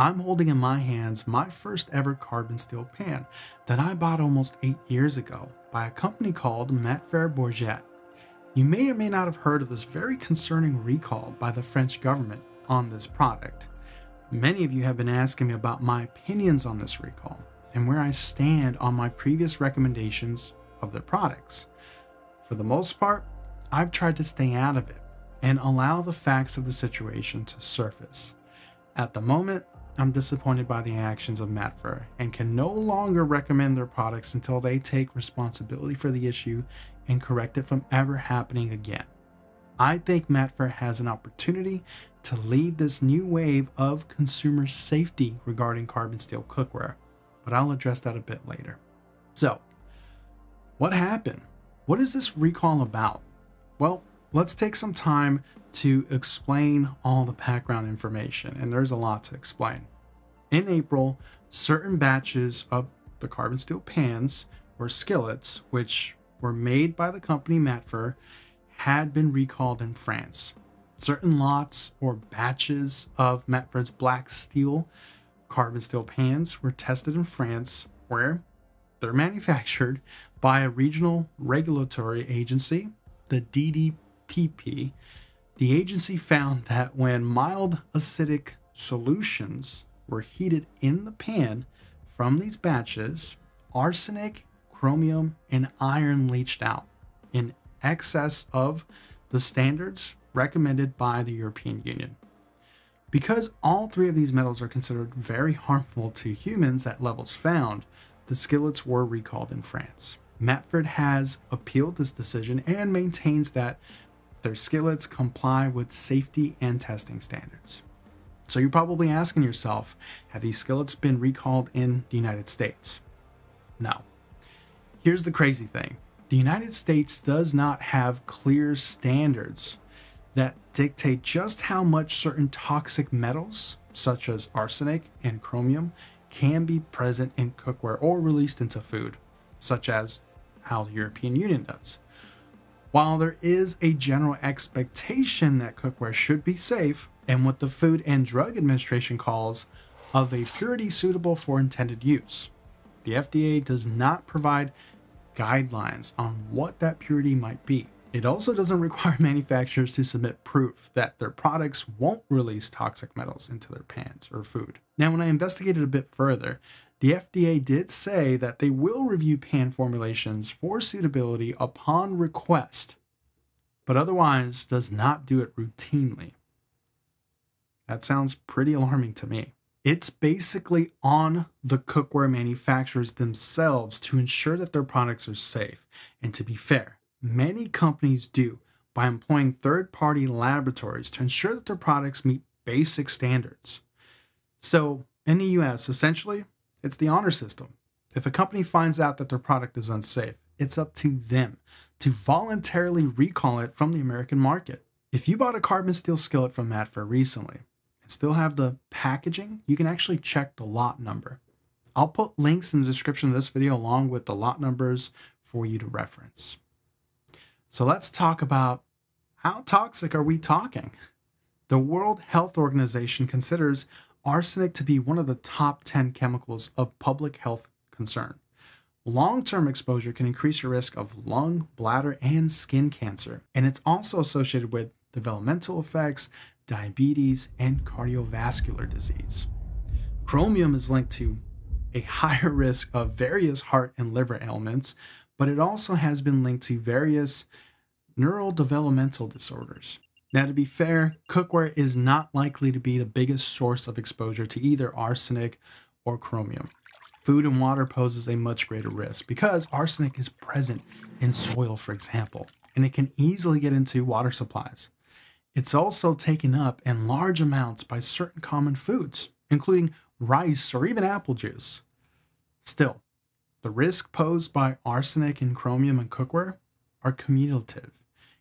I'm holding in my hands my first ever carbon steel pan that I bought almost 8 years ago by a company called Matfer Bourgeat. You may or may not have heard of this very concerning recall by the French government on this product. Many of you have been asking me about my opinions on this recall and where I stand on my previous recommendations of their products. For the most part, I've tried to stay out of it and allow the facts of the situation to surface. At the moment, I'm disappointed by the actions of Matfer and can no longer recommend their products until they take responsibility for the issue and correct it from ever happening again. I think Matfer has an opportunity to lead this new wave of consumer safety regarding carbon steel cookware, but I'll address that a bit later. So, what happened? What is this recall about? Well, let's take some time to explain all the background information, and there's a lot to explain. In April, certain batches of the carbon steel pans or skillets, which were made by the company Matfer, had been recalled in France. Certain lots or batches of Matfer's black steel carbon steel pans were tested in France, where they're manufactured by a regional regulatory agency, the DDPP. The agency found that when mild acidic solutions were heated in the pan from these batches, arsenic, chromium, and iron leached out in excess of the standards recommended by the European Union. Because all three of these metals are considered very harmful to humans at levels found, the skillets were recalled in France. Matfer has appealed this decision and maintains that their skillets comply with safety and testing standards. So you're probably asking yourself, have these skillets been recalled in the United States? No. Here's the crazy thing. The United States does not have clear standards that dictate just how much certain toxic metals, such as arsenic and chromium, can be present in cookware or released into food, such as how the European Union does. While there is a general expectation that cookware should be safe, and what the Food and Drug Administration calls of a purity suitable for intended use. The FDA does not provide guidelines on what that purity might be. It also doesn't require manufacturers to submit proof that their products won't release toxic metals into their pans or food. Now, when I investigated a bit further, the FDA did say that they will review pan formulations for suitability upon request, but otherwise does not do it routinely. That sounds pretty alarming to me. It's basically on the cookware manufacturers themselves to ensure that their products are safe. And to be fair, many companies do by employing third party laboratories to ensure that their products meet basic standards. So, in the US, essentially, it's the honor system. If a company finds out that their product is unsafe, it's up to them to voluntarily recall it from the American market. If you bought a carbon steel skillet from Matfer recently, and still have the packaging, you can actually check the lot number. I'll put links in the description of this video along with the lot numbers for you to reference. So let's talk about how toxic are we talking? The World Health Organization considers arsenic to be one of the top 10 chemicals of public health concern. Long term exposure can increase your risk of lung, bladder, and skin cancer, and it's also associated with developmental effects, diabetes, and cardiovascular disease. Chromium is linked to a higher risk of various heart and liver ailments, but it also has been linked to various neurodevelopmental disorders. Now, to be fair, cookware is not likely to be the biggest source of exposure to either arsenic or chromium. Food and water poses a much greater risk because arsenic is present in soil, for example, and it can easily get into water supplies. It's also taken up in large amounts by certain common foods, including rice or even apple juice. Still, the risk posed by arsenic and chromium in cookware are cumulative.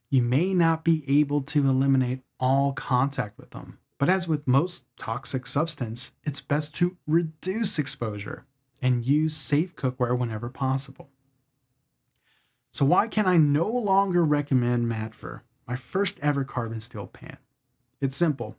You may not be able to eliminate all contact with them, but as with most toxic substance, it's best to reduce exposure and use safe cookware whenever possible. So why can I no longer recommend Matfer my first ever carbon steel pan. It's simple.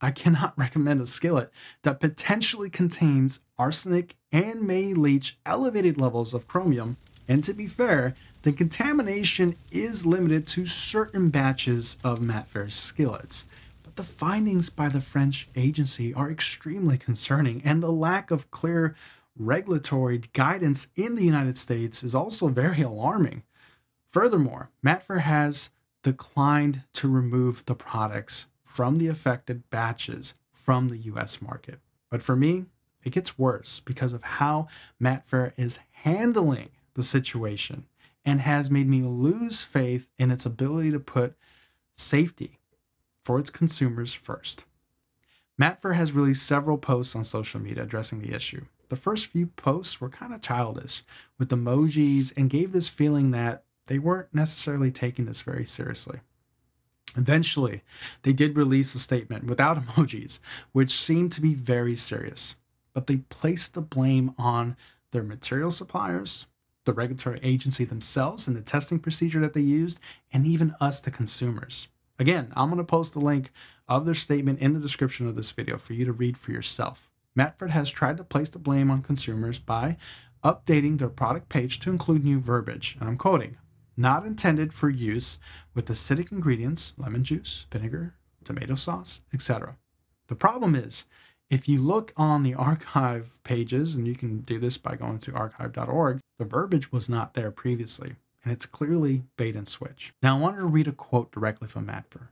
I cannot recommend a skillet that potentially contains arsenic and may leach elevated levels of chromium. And to be fair, the contamination is limited to certain batches of Matfer skillets. But the findings by the French agency are extremely concerning, and the lack of clear regulatory guidance in the United States is also very alarming. Furthermore, Matfer has declined to remove the products from the affected batches from the US market. But for me, it gets worse because of how Matfer is handling the situation and has made me lose faith in its ability to put safety for its consumers first. Matfer has released several posts on social media addressing the issue. The first few posts were kind of childish with emojis and gave this feeling that they weren't necessarily taking this very seriously. Eventually, they did release a statement without emojis, which seemed to be very serious, but they placed the blame on their material suppliers, the regulatory agency themselves, and the testing procedure that they used, and even us, the consumers. Again, I'm going to post a link of their statement in the description of this video for you to read for yourself. Matfer has tried to place the blame on consumers by updating their product page to include new verbiage, and I'm quoting, not intended for use with acidic ingredients, lemon juice, vinegar, tomato sauce, etc. The problem is, if you look on the archive pages, and you can do this by going to archive.org, the verbiage was not there previously, and it's clearly bait and switch. Now, I wanted to read a quote directly from Matfer.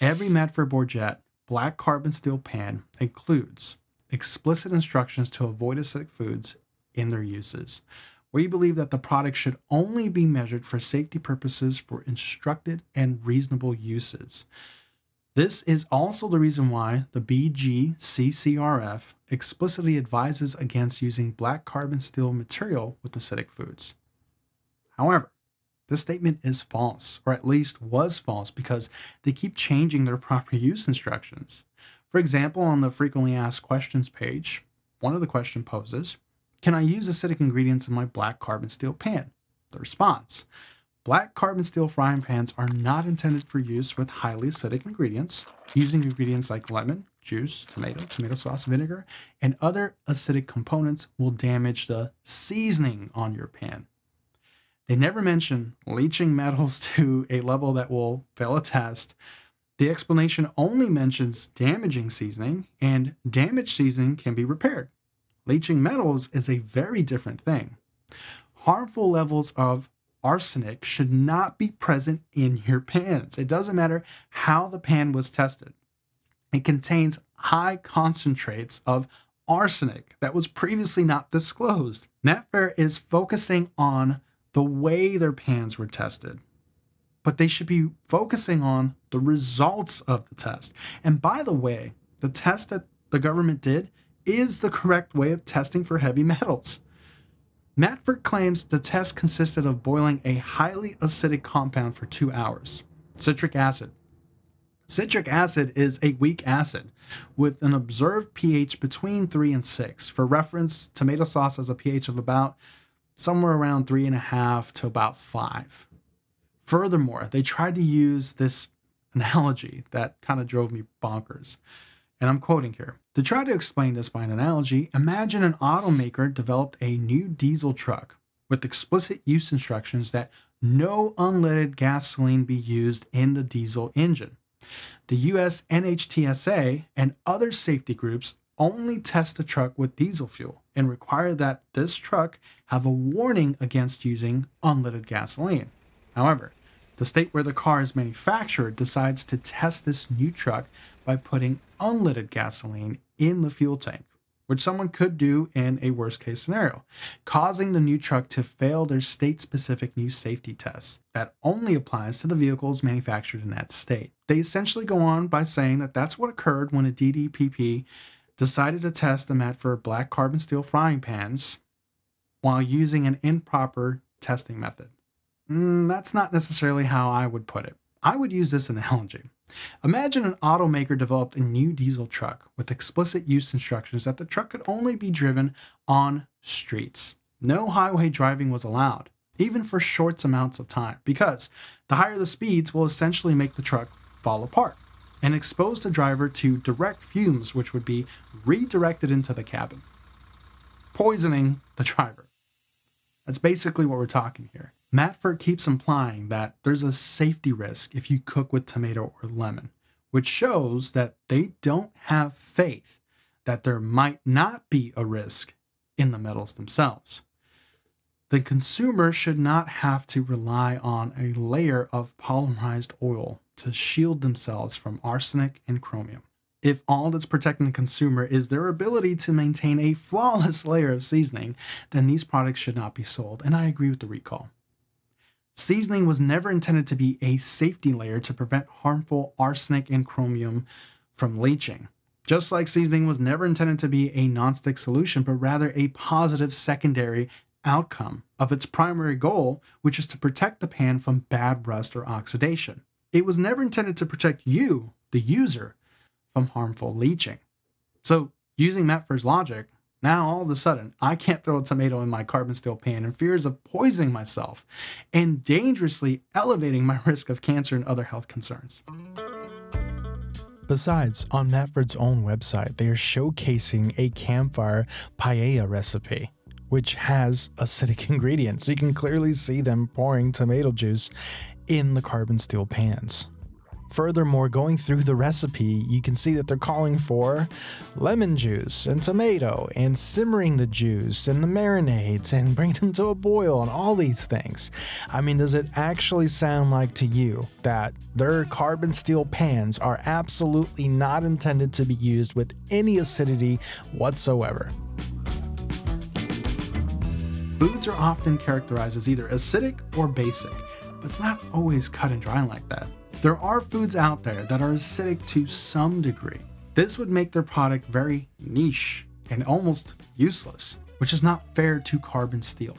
Every Matfer Bourgeat black carbon steel pan includes explicit instructions to avoid acidic foods in their uses. We believe that the product should only be measured for safety purposes for instructed and reasonable uses. This is also the reason why the DGCCRF explicitly advises against using black carbon steel material with acidic foods. However, this statement is false, or at least was false, because they keep changing their proper use instructions. For example, on the frequently asked questions page, one of the question poses, can I use acidic ingredients in my black carbon steel pan? The response Black carbon steel frying pans are not intended for use with highly acidic ingredients. Using ingredients like lemon, juice, tomato, tomato sauce, vinegar, and other acidic components will damage the seasoning on your pan. They never mention leaching metals to a level that will fail a test. The explanation only mentions damaging seasoning, and damaged seasoning can be repaired. Leaching metals is a very different thing. Harmful levels of arsenic should not be present in your pans. It doesn't matter how the pan was tested. It contains high concentrates of arsenic that was previously not disclosed. Matfer is focusing on the way their pans were tested, but they should be focusing on the results of the test. And by the way, the test that the government did is the correct way of testing for heavy metals. Matfer claims the test consisted of boiling a highly acidic compound for two hours, citric acid. Citric acid is a weak acid with an observed pH between 3 and 6. For reference, tomato sauce has a pH of about somewhere around 3.5 to about 5. Furthermore, they tried to use this analogy that kind of drove me bonkers. And I'm quoting here. To try to explain this by an analogy, imagine an automaker developed a new diesel truck with explicit use instructions that no unleaded gasoline be used in the diesel engine. The US NHTSA and other safety groups only test the truck with diesel fuel and require that this truck have a warning against using unleaded gasoline. However, the state where the car is manufactured decides to test this new truck by putting unleaded gasoline in the fuel tank, which someone could do in a worst case scenario, causing the new truck to fail their state specific new safety test that only applies to the vehicles manufactured in that state. They essentially go on by saying that that's what occurred when a DDPP decided to test the Matfer black carbon steel frying pans while using an improper testing method. Mm, that's not necessarily how I would put it. I would use this analogy. Imagine an automaker developed a new diesel truck with explicit use instructions that the truck could only be driven on streets. No highway driving was allowed, even for short amounts of time, because the higher the speeds will essentially make the truck fall apart. and expose the driver to direct fumes which would be redirected into the cabin, poisoning the driver. That's basically what we're talking here. Matfer keeps implying that there's a safety risk if you cook with tomato or lemon, which shows that they don't have faith that there might not be a risk in the metals themselves. The consumer should not have to rely on a layer of polymerized oil to shield themselves from arsenic and chromium. If all that's protecting the consumer is their ability to maintain a flawless layer of seasoning, then these products should not be sold, and I agree with the recall. Seasoning was never intended to be a safety layer to prevent harmful arsenic and chromium from leaching. Just like seasoning was never intended to be a nonstick solution, but rather a positive secondary outcome of its primary goal, which is to protect the pan from bad rust or oxidation. It was never intended to protect you, the user, from harmful leaching. So, using Matfer's logic, now all of a sudden I can't throw a tomato in my carbon steel pan in fears of poisoning myself and dangerously elevating my risk of cancer and other health concerns. Besides, on Matfer's own website, they are showcasing a campfire paella recipe, which has acidic ingredients. You can clearly see them pouring tomato juice in the carbon steel pans. Furthermore, going through the recipe, you can see that they're calling for lemon juice and tomato and simmering the juice and the marinades and bringing them to a boil and all these things. I mean, does it actually sound like to you that their carbon steel pans are absolutely not intended to be used with any acidity whatsoever? Foods are often characterized as either acidic or basic, but it's not always cut and dry like that. There are foods out there that are acidic to some degree. This would make their product very niche and almost useless, which is not fair to carbon steel.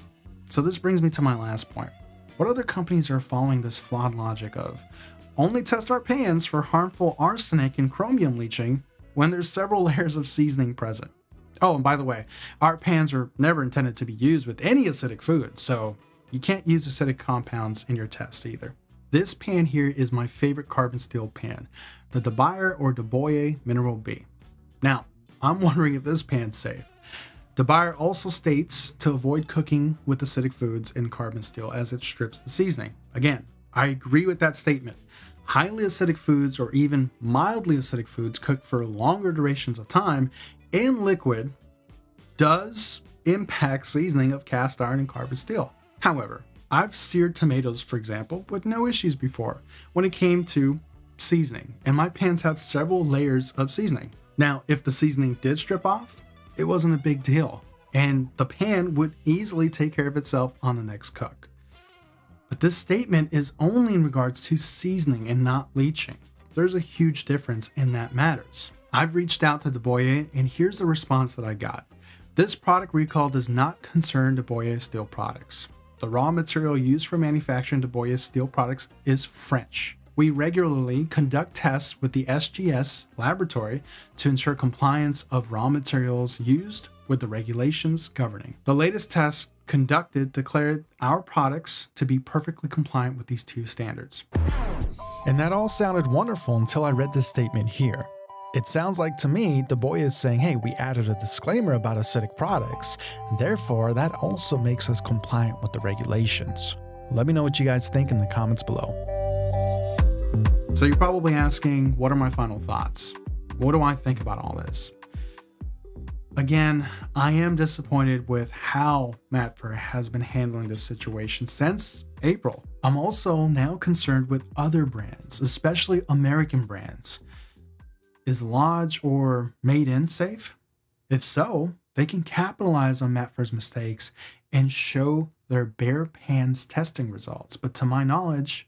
So this brings me to my last point. What other companies are following this flawed logic of only test our pans for harmful arsenic and chromium leaching when there's several layers of seasoning present? Oh, and by the way, our pans are never intended to be used with any acidic food, so you can't use acidic compounds in your test either. This pan here is my favorite carbon steel pan, the DeBeyer or De Boyer Mineral B. Now, I'm wondering if this pan's safe. De Buyer also states to avoid cooking with acidic foods in carbon steel as it strips the seasoning. Again, I agree with that statement. Highly acidic foods or even mildly acidic foods cooked for longer durations of time in liquid does impact seasoning of cast iron and carbon steel. However, I've seared tomatoes, for example, with no issues before when it came to seasoning, and my pans have several layers of seasoning. Now, if the seasoning did strip off, it wasn't a big deal, and the pan would easily take care of itself on the next cook. But this statement is only in regards to seasoning and not leaching. There's a huge difference, and that matters. I've reached out to De Buyer, and here's the response that I got. This product recall does not concern De Buyer steel products. The raw material used for manufacturing De Buyer steel products is French. We regularly conduct tests with the SGS laboratory to ensure compliance of raw materials used with the regulations governing. The latest tests conducted declared our products to be perfectly compliant with these two standards. And that all sounded wonderful until I read this statement here. It sounds like to me, De Buyer is saying, hey, we added a disclaimer about acidic products. Therefore, that also makes us compliant with the regulations. Let me know what you guys think in the comments below. So you're probably asking, what are my final thoughts? What do I think about all this? Again, I am disappointed with how Matfer has been handling this situation since April. I'm also now concerned with other brands, especially American brands. Is Lodge or Made In safe? If so, they can capitalize on Matfer's mistakes and show their bare pans testing results. But to my knowledge,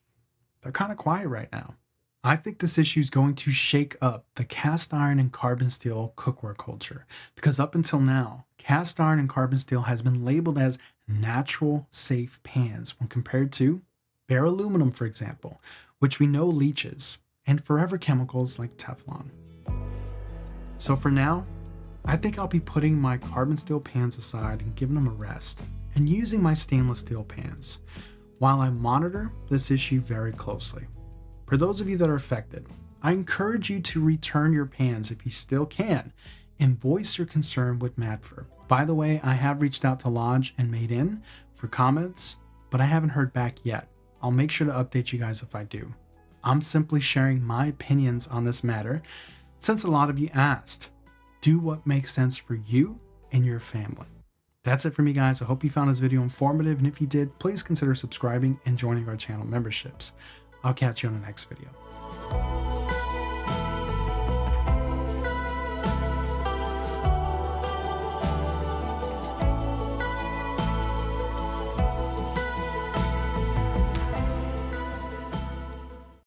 they're kind of quiet right now. I think this issue is going to shake up the cast iron and carbon steel cookware culture because up until now, cast iron and carbon steel has been labeled as natural safe pans when compared to bare aluminum, for example, which we know leaches, and forever chemicals like Teflon. So for now, I think I'll be putting my carbon steel pans aside and giving them a rest, and using my stainless steel pans, while I monitor this issue very closely. For those of you that are affected, I encourage you to return your pans if you still can and voice your concern with Matfer. By the way, I have reached out to Lodge and Made In for comments, but I haven't heard back yet. I'll make sure to update you guys if I do. I'm simply sharing my opinions on this matter since a lot of you asked. Do what makes sense for you and your family. That's it for me, guys. I hope you found this video informative, and if you did, please consider subscribing and joining our channel memberships. I'll catch you on the next video.